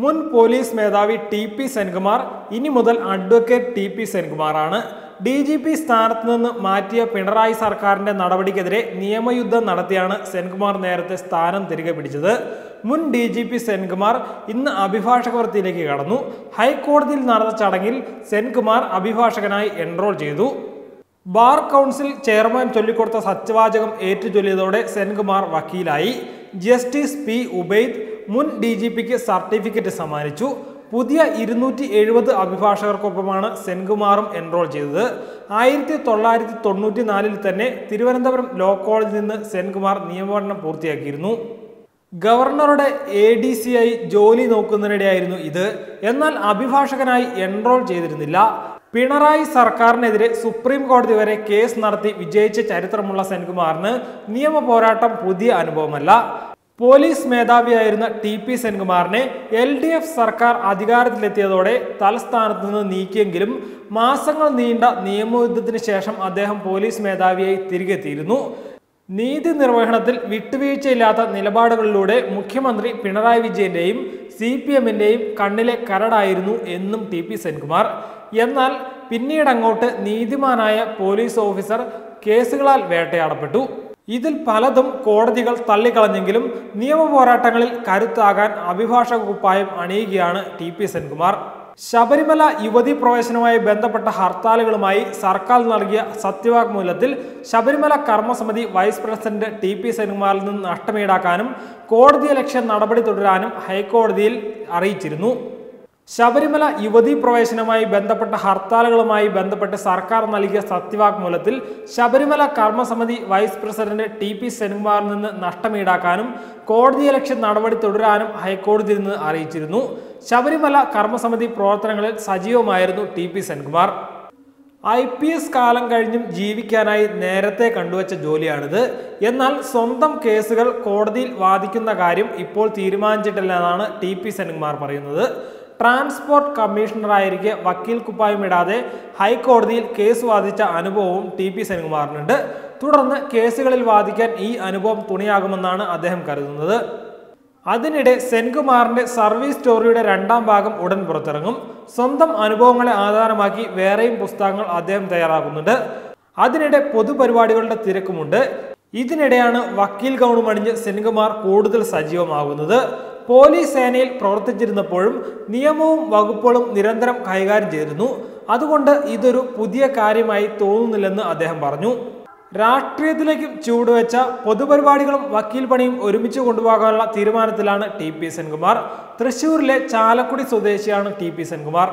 മുൻ പോലീസ് മേധാവി T P Senkumar ഇനി മുതൽ അഡ്വക്കേറ്റ് ടി പി സെൻകുമാറാണ്. ഡി ജി പി സ്ഥാനത്ത് നിന്ന് മാറ്റിയ പിണറായി സർക്കാരിന്റെ നടപടിക്കെതിരെ നിയമയുദ്ധം നടത്തിയാണ് സെൻകുമാർ നേരത്തെ സ്ഥാനം തിരികെ പിടിച്ചത്. മുൻ ഡി ജി പി സെൻകുമാർ ഇന്ന് അഭിഭാഷക വൃത്തിയിലേക്ക് കടന്നു. ഹൈക്കോടതിയിൽ നടന്ന ചടങ്ങിൽ സെൻകുമാർ അഭിഭാഷകനായി എൻറോൾ ചെയ്തു. ബാർ കൗൺസിൽ ചെയർമാൻ ചൊല്ലിക്കൊടുത്ത സത്യവാചകം ഏറ്റുചൊല്ലിയതോടെ സെൻകുമാർ വക്കീലായി. ജസ്റ്റിസ് പി ഉബൈദ് മുൻ ഡി ജി പിക്ക് സർട്ടിഫിക്കറ്റ് സമ്മാനിച്ചു. പുതിയ ഇരുന്നൂറ്റി എഴുപത് അഭിഭാഷകർക്കൊപ്പമാണ് സെൻകുമാറും എൻറോൾ ചെയ്തത്. ആയിരത്തി തൊള്ളായിരത്തി തൊണ്ണൂറ്റി നാലിൽ തന്നെ തിരുവനന്തപുരം ലോ കോളേജിൽ നിന്ന് സെൻകുമാർ നിയമപഠനം പൂർത്തിയാക്കിയിരുന്നു. ഗവർണറുടെ എ ഡി സി ആയി ജോലി നോക്കുന്നതിനിടെയായിരുന്നു ഇത്. എന്നാൽ അഭിഭാഷകനായി എൻറോൾ ചെയ്തിരുന്നില്ല. പിണറായി സർക്കാരിനെതിരെ സുപ്രീം കോടതി വരെ കേസ് നടത്തി വിജയിച്ച ചരിത്രമുള്ള സെൻകുമാറിന് നിയമ പോരാട്ടം പുതിയ അനുഭവമല്ല. പോലീസ് മേധാവിയായിരുന്ന ടി പി സെൻകുമാറിനെ എൽ ഡി എഫ് സർക്കാർ അധികാരത്തിലെത്തിയതോടെ തലസ്ഥാനത്ത് നിന്ന് നീക്കിയെങ്കിലും മാസങ്ങൾ നീണ്ട നിയമയുദ്ധത്തിന് ശേഷം അദ്ദേഹം പോലീസ് മേധാവിയായി തിരികെത്തിയിരുന്നു. നീതി നിർവഹണത്തിൽ വിട്ടുവീഴ്ചയില്ലാത്ത നിലപാടുകളിലൂടെ മുഖ്യമന്ത്രി പിണറായി വിജയന്റെയും സി പി എമ്മിന്റെയും കണ്ണിലെ കരടായിരുന്നു എന്നും ടി പി സെൻകുമാർ. എന്നാൽ പിന്നീട് അങ്ങോട്ട് നീതിമാനായ പോലീസ് ഓഫീസർ കേസുകളാൽ വേട്ടയാടപ്പെട്ടു. ഇതിൽ പലതും കോടതികൾ തള്ളിക്കളഞ്ഞെങ്കിലും നിയമ പോരാട്ടങ്ങളിൽ കരുത്താകാൻ അഭിഭാഷക കുപ്പായം അണിയുകയാണ് ടി പി സെൻകുമാർ. ശബരിമല യുവതി പ്രവേശനവുമായി ബന്ധപ്പെട്ട ഹർത്താലുകളുമായി സർക്കാർ നൽകിയ സത്യവാങ്മൂലത്തിൽ Sabarimala Karmasamithi vice president T P സെൻകുമാറിൽ നിന്ന് നഷ്ടമീടാക്കാനും കോടതിയലക്ഷ്യ നടപടി തുടരാനും ഹൈക്കോടതിയിൽ അറിയിച്ചിരുന്നു. ശബരിമല യുവതീ പ്രവേശനവുമായി ബന്ധപ്പെട്ട ഹർത്താലുകളുമായി ബന്ധപ്പെട്ട് സർക്കാർ നൽകിയ സത്യവാങ്മൂലത്തിൽ Sabarimala Karmasamithi vice president T P സെൻകുമാറിൽ നിന്ന് നഷ്ടമീടാക്കാനും കോടതിയലക്ഷ്യ നടപടി തുടരാനും ഹൈക്കോടതിയിൽ നിന്ന് അറിയിച്ചിരുന്നു. ശബരിമല കർമ്മസമിതി പ്രവർത്തനങ്ങളിൽ സജീവമായിരുന്നു T P Senkumar. I P S കാലം കഴിഞ്ഞും ജീവിക്കാനായി നേരത്തെ കണ്ടുവച്ച ജോലിയാണിത്. എന്നാൽ സ്വന്തം കേസുകൾ കോടതിയിൽ വാദിക്കുന്ന കാര്യം ഇപ്പോൾ തീരുമാനിച്ചിട്ടില്ല എന്നാണ് ടി പി സെൻകുമാർ പറയുന്നത്. ട്രാൻസ്പോർട്ട് കമ്മീഷണറായിരിക്കെ വക്കീൽ കുപ്പായം ഇടാതെ ഹൈക്കോടതിയിൽ കേസ് വാദിച്ച അനുഭവവും ടി പി സെൻകുമാറിനുണ്ട്. തുടർന്ന് കേസുകളിൽ വാദിക്കാൻ ഈ അനുഭവം തുണിയാകുമെന്നാണ് അദ്ദേഹം കരുതുന്നത്. അതിനിടെ സെൻകുമാറിന്റെ സർവീസ് സ്റ്റോറിയുടെ രണ്ടാം ഭാഗം ഉടൻ പുറത്തിറങ്ങും. സ്വന്തം അനുഭവങ്ങളെ ആധാരമാക്കി വേറെയും പുസ്തകങ്ങൾ അദ്ദേഹം തയ്യാറാക്കുന്നുണ്ട്. അതിനിടെ പൊതുപരിപാടികളുടെ തിരക്കുമുണ്ട്. ഇതിനിടെയാണ് വക്കീൽ ഗൗണുമണിഞ്ഞ് സെൻകുമാർ കൂടുതൽ സജീവമാകുന്നത്. പോലീസ് സേനയിൽ പ്രവർത്തിച്ചിരുന്നപ്പോഴും നിയമവും വകുപ്പുകളും നിരന്തരം കൈകാര്യം ചെയ്തിരുന്നു. അതുകൊണ്ട് ഇതൊരു പുതിയ കാര്യമായി തോന്നുന്നില്ലെന്ന് അദ്ദേഹം പറഞ്ഞു. രാഷ്ട്രീയത്തിലേക്കും ചൂടുവെച്ച പൊതുപരിപാടികളും വക്കീൽ പണിയും ഒരുമിച്ച് കൊണ്ടുപോകാനുള്ള തീരുമാനത്തിലാണ് ടി പി സെൻകുമാർ. തൃശൂരിലെ ചാലക്കുടി സ്വദേശിയാണ് ടി പി സെൻകുമാർ.